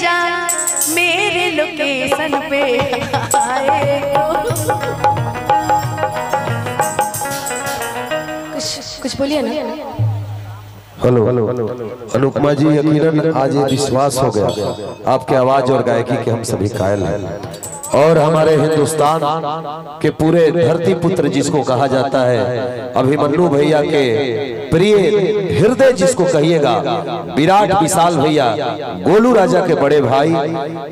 जा मेरे लोकेशन पे आए कुछ कुछ बोलिए ना। हेलो हेलो अनुपमा जी यकीनन आज ये विश्वास हो गया। आपके आवाज़ और गायकी के हम सभी कायल हैं। और हमारे हिंदुस्तान के पूरे धरती पुत्र जिसको कहा जाता है, अभिमन्यु भैया के प्रिय हृदय जिसको कहिएगा, विराट विशाल भैया, गोलू राजा के बड़े भाई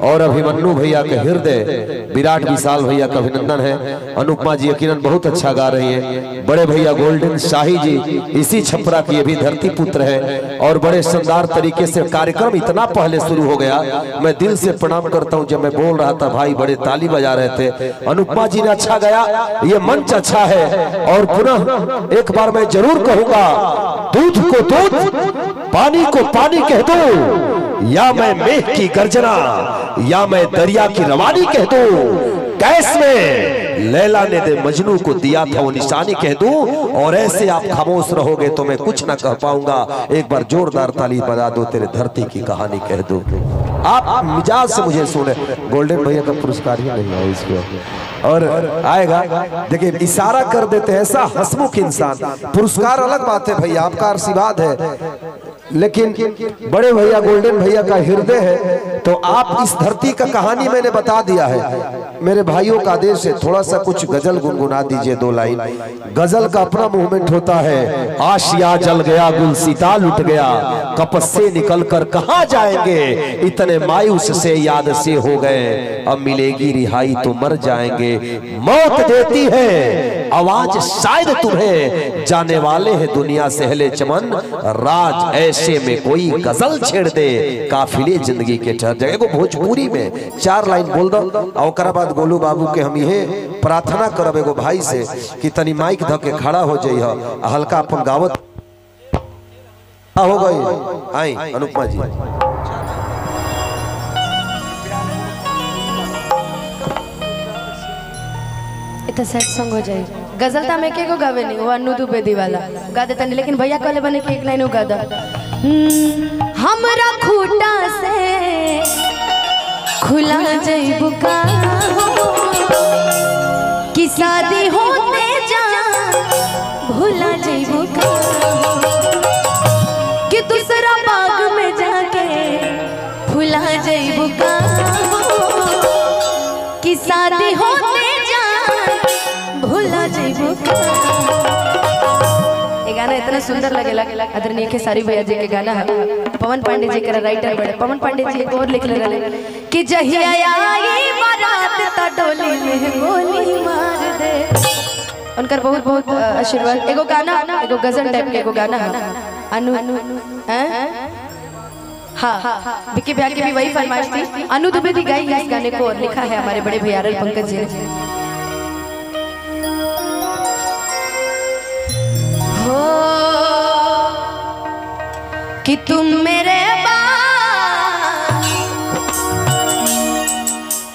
और अभिमन्यु भैया के हृदय, विराट विशाल भैया का अभिनंदन है। अनुपमा जी यकीन बहुत अच्छा गा रही है। बड़े भैया गोल्डन शाही जी, इसी छपरा की भी धरती पुत्र है और बड़े शानदार तरीके से कार्यक्रम इतना पहले शुरू हो गया। मैं दिल से प्रणाम करता हूँ जब मैं बोल रहा था, भाई बड़े ताली बजा रहे थे। अनुपमा जी ने अच्छा गाया, ये मंच अच्छा है। और पुनः एक बार मैं ज़रूर कहूँगा, दूध को दूध, पानी को पानी कह दो। या मैं मेघ की गर्जना, या मैं दरिया की रवानी कह दो। कैस में लैला ने दे मजनू को दिया था वो निशानी कह दूँ, और ऐसे आप खामोश रहोगे तो मैं कुछ ना कह पाऊँगा। एक बार जोरदार ताली बजा दो, तेरे धरती की कहानी कह दो। आप मिजाज से मुझे सुने। गोल्डन भैया का पुरस्कार ही नहीं है इसको और आएगा। देखिए, इशारा कर देते हैं ऐसा हसमुख इंसान। पुरस्कार अलग बात है भैया, आपका आशीर्वाद है। लेकिन बड़े भैया, गोल्डन भैया का हृदय है। तो आप इस धरती का कहानी मैंने बता दिया है। मेरे भाइयों का आदेश है, थोड़ा सा कुछ गज़ल गुनगुना दीजिए दो लाइन। गज़ल का अपना मूवमेंट होता है, आशिया जल गया, गुलसीता लुट गया। कपस से निकल कर कहा जाएँगे? इतने मायूस से याद से हो गए। अब मिलेगी रिहाई तो मर जाएँगे। मौत देती है, आवाज़ शायद तुम्हें। जाने वाले हैं दुनिया से हिले चमन। राज ऐसे में कोई गज़ल छेड़ दे, काफिले ज़िंदगी के ठहर जाए एगो भोजपुरी में चार लाइन बोल दो। और बाद गोलू बाबू के हम ये प्रार्थना करब एगो भाई से कि तनी माइक ध के खड़ा हो जाइ हल्का अपन गावत हो गई। आई अनुपमा जी। इतना सैड सॉन्ग हो जाए गज़ल तो मैं के को गावे नहीं वो अनु दुबेदी वाला। गा देता नहीं लेकिन भैया कहले बने कि एक लाइन गा दा हम्म, हमरा खूटा से खुला जइबू का कि गाना इतना सुंदर लगेला आदरणीय के सारी भैया जी के गाना है पवन पांडे जी के राइटर बड़े पवन पांडे जी एक और लिख ले रहे कि जहिया आई बारात ता डोली में गोली मार दे उनकर बहुत बहुत आशीर्वाद एगो गाना एगो गज़ल टाइप के एगो गाना है अनु हैं हाँ विकी भैया की भी वही फरमाइश थी अनु दुबेदी गाई है इस गाने को और लिखा है हमारे बड़े भैया पंकज जी ने कि तुम मेरे बाद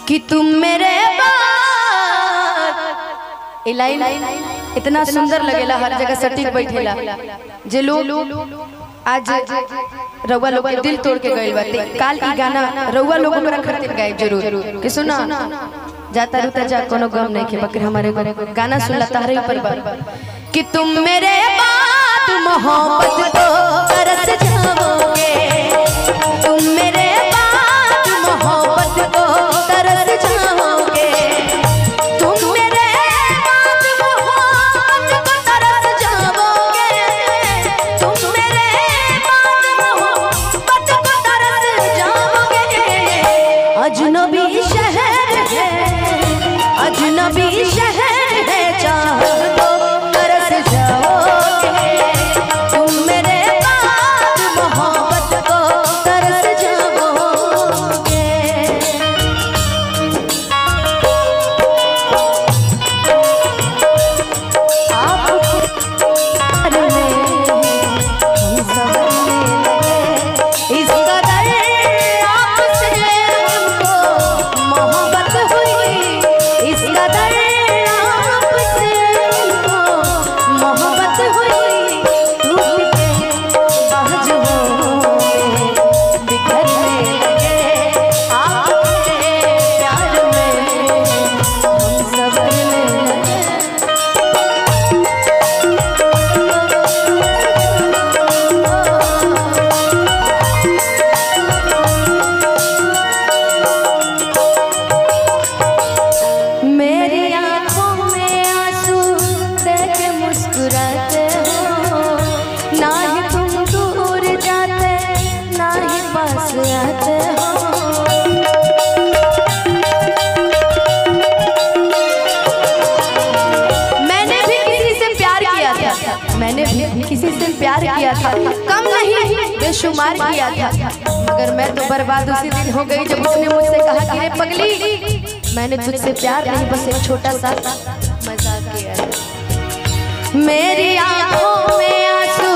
कि तुम मेरे बाद ए लाइन इतना सुंदर लगेला हर जगह सटीक बैठेला। जे लोग आज रउआ लोग के दिल तोड़ के गइल बाटे। काल ई गाना रउआ लोग खातिर गाइब ज़रूर। कि सुना जाता रुता जा कोनो गम नहीं के बकर हमारे गाना सुनला तारे ऊपर कि तुम मेरे बाद मोहब्बत को प्यार किया था। कम नहीं बेशुमार किया था। मगर मैं तो बर्बाद उसी दिन हो गई जब उसने मुझसे कहा कि रे पगली मैंने तुझसे प्यार नहीं बस एक छोटा सा मज़ाक किया मेरी आँखों में आँसू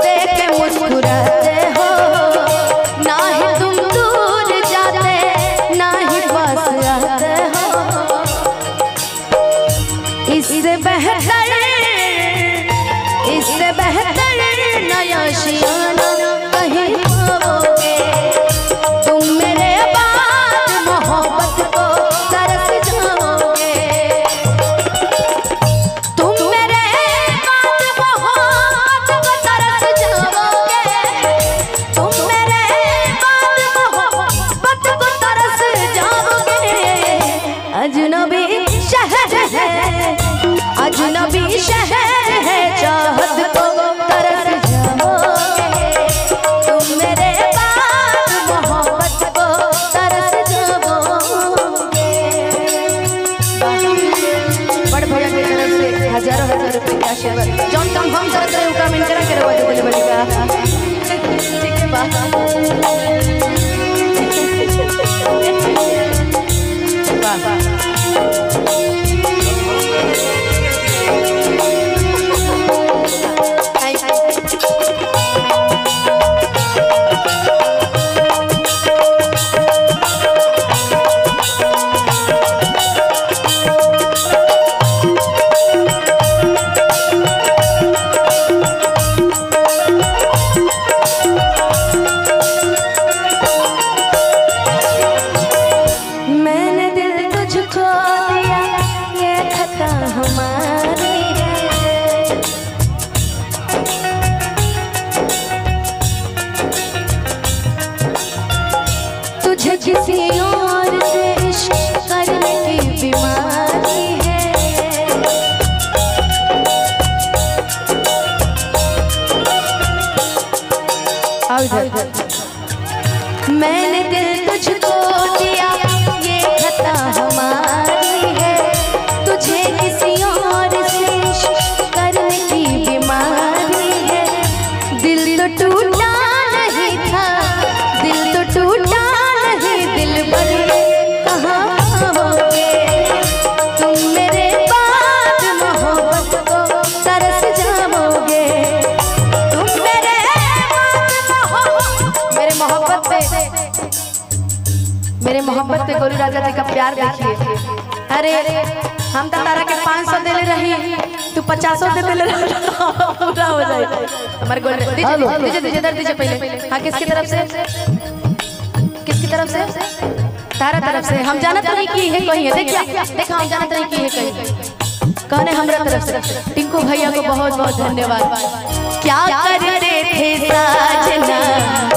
देख के मुस्कुराते हो। ना ही तुम दूर जाते ना ही पास आते हो। इससे बेहतर इससे बेहतर আসিয়ান हज़ारों हज़ार रुपए के आशीर्वाद जौन काम करत रहे उ काम इनकरा के रवा दे का ठीक है बा वाह आओ इधर मैंने दिल तुझको दिया मोहब्बत राजा जी का प्यार देखिए। अरे हम तो तारा के 500 देले रही तू 50 दे देले पूरा हो जाए हमारे गोल दीजिए दीजिए दीजिए दर दीजिए पहले। हाँ किसकी तरफ़ से? किसकी तरफ़ से? तारा तरफ़ से। हम जानत नहीं की है कहीं। है देखिए देखा हम जानत नहीं की है कहीं। कहने हमरा तरफ़ से? टिंकू भैया को बहुत बहुत धन्यवाद। क्या करते थे साजना?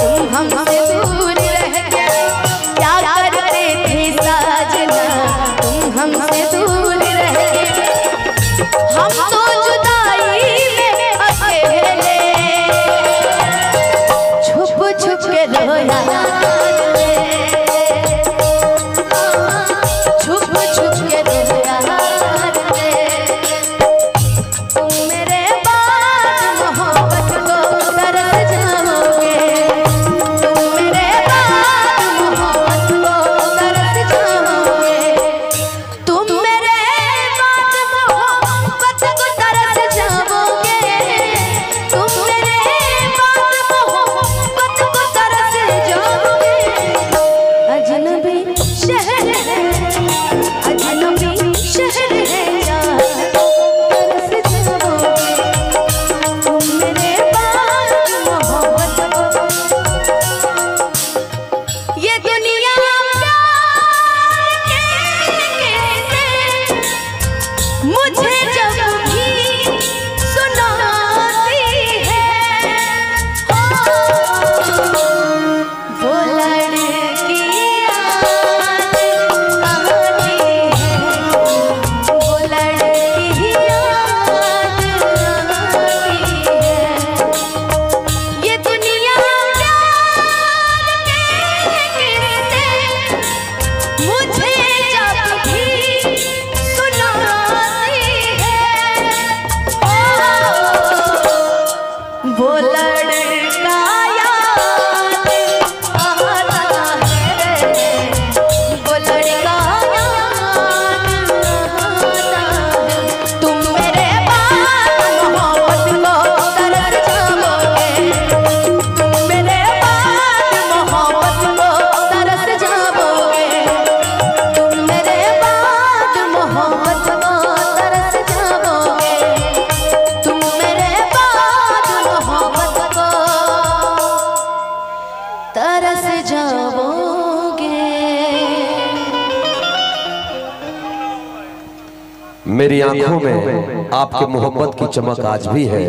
मेरी आँखों में आपके मोहब्बत की चमक आज भी है।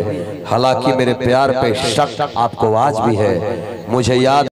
हालाँकि मेरे प्यार पे शक आपको आज भी है। मुझे याद